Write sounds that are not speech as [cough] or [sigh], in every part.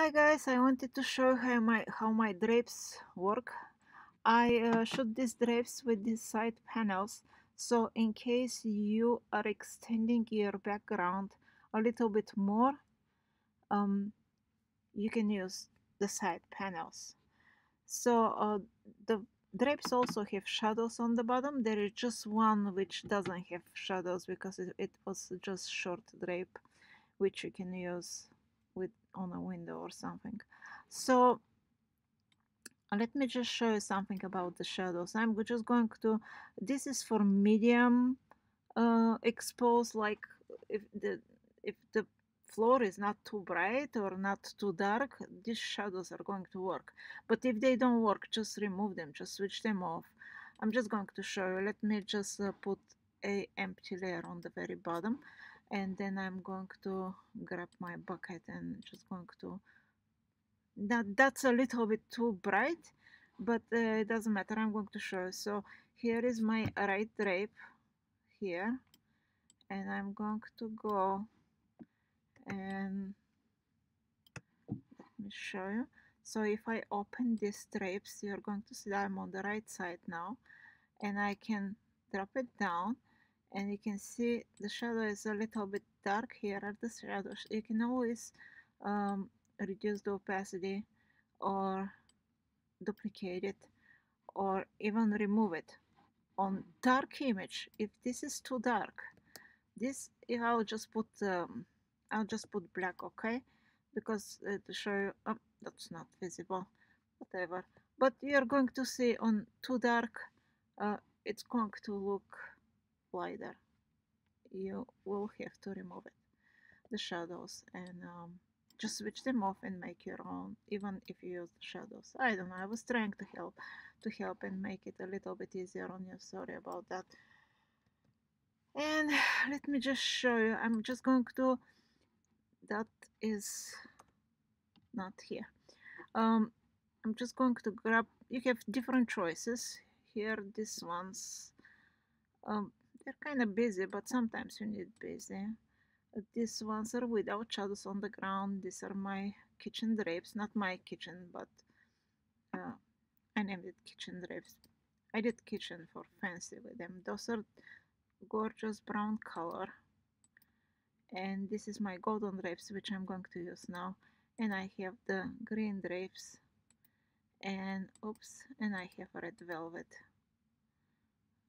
Hi guys, I wanted to show how my how my drapes work. I uh, shoot these drapes with these side panels, so in case you are extending your background a little bit more, um, you can use the side panels. So uh, the drapes also have shadows on the bottom. There is just one which doesn't have shadows because it, it was just short drape, which you can use on a window or something. So let me just show you something about the shadows. I'm just going to, this is for medium uh, expose, like if the if the floor is not too bright or not too dark, these shadows are going to work. But if they don't work, just remove them, just switch them off. I'm just going to show you. Let me just uh, put a empty layer on the very bottom and then I'm going to grab my bucket and just going to that that's a little bit too bright but uh, it doesn't matter I'm going to show. So here is my right drape here and I'm going to go and let me show you. So if I open these drapes you're going to see that I'm on the right side now and I can drop it down and you can see the shadow is a little bit dark here at the shadows. You can always um, reduce the opacity or duplicate it or even remove it. On dark image if this is too dark this I'll just put um, I'll just put black okay? Because uh, to show you oh, that's not visible whatever. But you're going to see on too dark uh, it's going to look lighter you will have to remove it the shadows and um, just switch them off and make your own even if you use the shadows. I don't know I was trying to help to help and make it a little bit easier on you. Sorry about that. And [sighs] let me just show you I'm just going to that is not here. Um, I'm just going to grab you have different choices here these ones. Um, they're kind of busy but sometimes you need busy. Uh, these ones are without shadows on the ground. These are my kitchen drapes not my kitchen but uh, I named it kitchen drapes. I did kitchen for fancy with them. Those are gorgeous brown color. And this is my golden drapes which I'm going to use now. And I have the green drapes. And oops and I have red velvet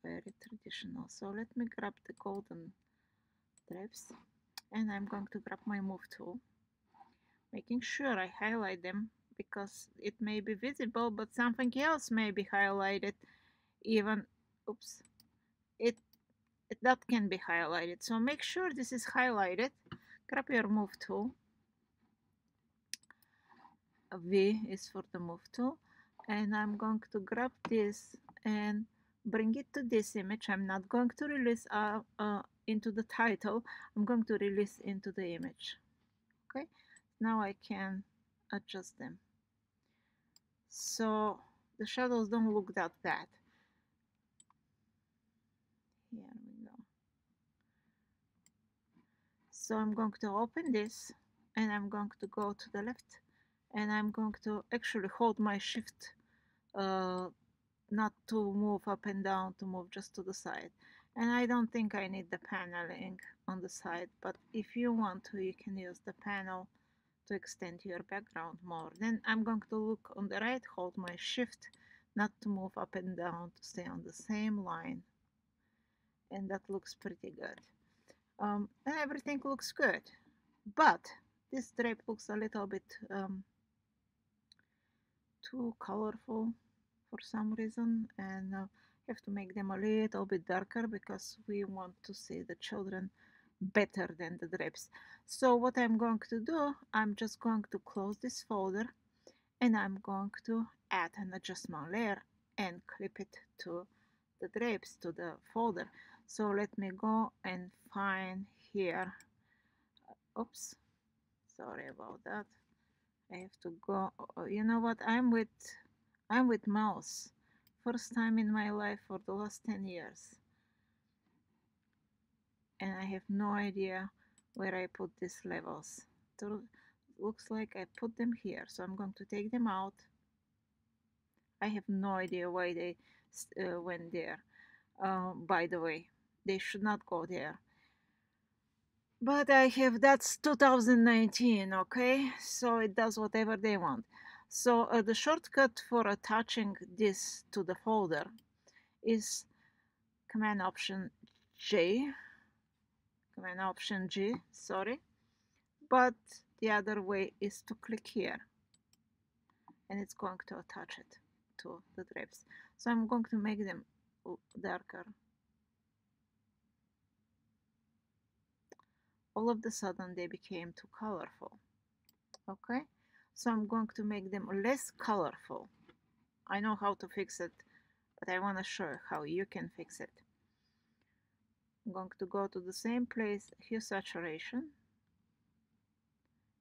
very traditional so let me grab the golden drapes and I'm going to grab my move tool making sure I highlight them because it may be visible but something else may be highlighted even oops it that can be highlighted. So make sure this is highlighted. Grab your move tool. V is for the move tool. And I'm going to grab this and bring it to this image. I'm not going to release uh, uh, into the title. I'm going to release into the image. Okay, now I can adjust them. So the shadows don't look that bad. Here we go. so I'm going to open this and I'm going to go to the left and I'm going to actually hold my shift uh, not to move up and down to move just to the side. And I don't think I need the paneling on the side but if you want to you can use the panel to extend your background more. Then I'm going to look on the right hold my shift not to move up and down to stay on the same line. And that looks pretty good. Um, and everything looks good. But this drape looks a little bit um, too colorful for some reason and uh, have to make them a little bit darker because we want to see the children better than the drapes. So what I'm going to do I'm just going to close this folder and I'm going to add an adjustment layer and clip it to the drapes to the folder. So let me go and find here. Oops sorry about that. I have to go oh, you know what? I'm with I'm with mouse. First time in my life for the last 10 years. And I have no idea where I put these levels. Looks like I put them here so I'm going to take them out. I have no idea why they uh, went there. Uh, by the way they should not go there. But I have that's 2019 okay? So it does whatever they want so uh, the shortcut for attaching this to the folder is command option J command option G sorry but the other way is to click here and it's going to attach it to the drapes. So I'm going to make them darker. All of the sudden they became too colorful. Okay so I'm going to make them less colorful. I know how to fix it but I want to show how you can fix it. I'm going to go to the same place hue saturation.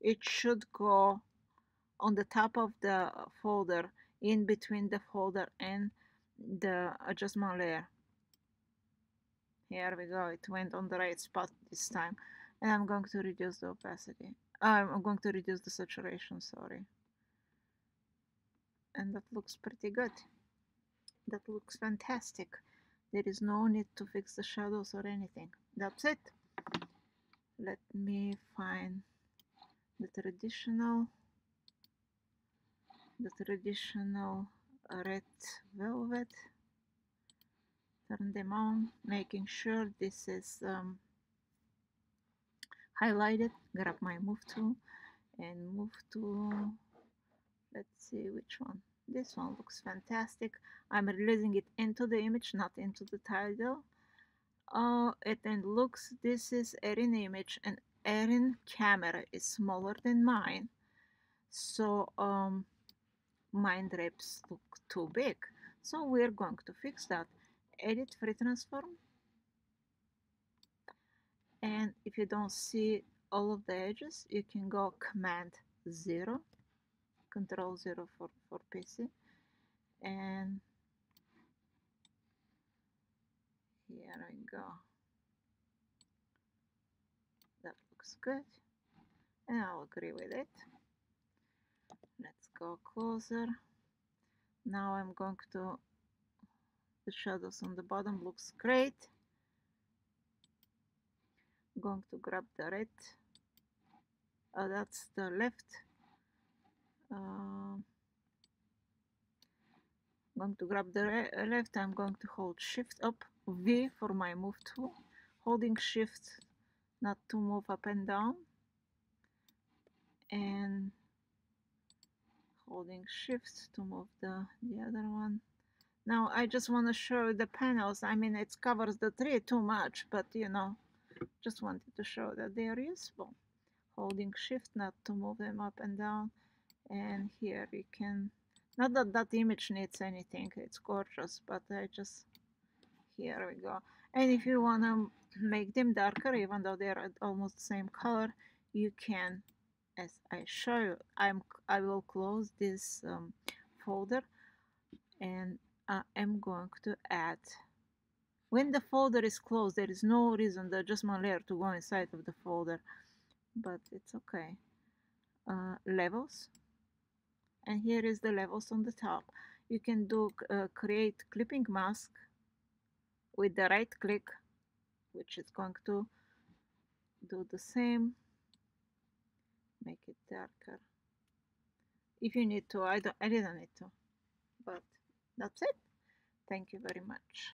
It should go on the top of the folder in between the folder and the adjustment layer. Here we go it went on the right spot this time and I'm going to reduce the opacity I'm going to reduce the saturation sorry. And that looks pretty good. That looks fantastic. There is no need to fix the shadows or anything. That's it. Let me find the traditional the traditional red velvet. Turn them on making sure this is um, highlighted grab my move tool and move to let's see which one. This one looks fantastic. I'm releasing it into the image not into the title. Oh, it then looks this is Erin image and Erin camera is smaller than mine. So um, mine drapes look too big. So we're going to fix that. Edit free transform and if you don't see all of the edges you can go command 0 control 0 for, for PC and here I go. That looks good and I'll agree with it. Let's go closer. Now I'm going to the shadows on the bottom looks great going to grab the red. Uh, that's the left. Uh, I'm going to grab the left I'm going to hold shift up V for my move tool holding shift not to move up and down. And holding shift to move the the other one. Now I just want to show the panels. I mean it covers the tree too much but you know just wanted to show that they are useful holding shift not to move them up and down. And here you can not that that image needs anything it's gorgeous but I just here we go. And if you want to make them darker even though they're almost the same color you can as I show you I'm I will close this um, folder. And I am going to add when the folder is closed there is no reason the adjustment layer to go inside of the folder but it's okay. Uh, levels. And here is the levels on the top. You can do uh, create clipping mask with the right click which is going to do the same. Make it darker. If you need to I don't I didn't need to but that's it. Thank you very much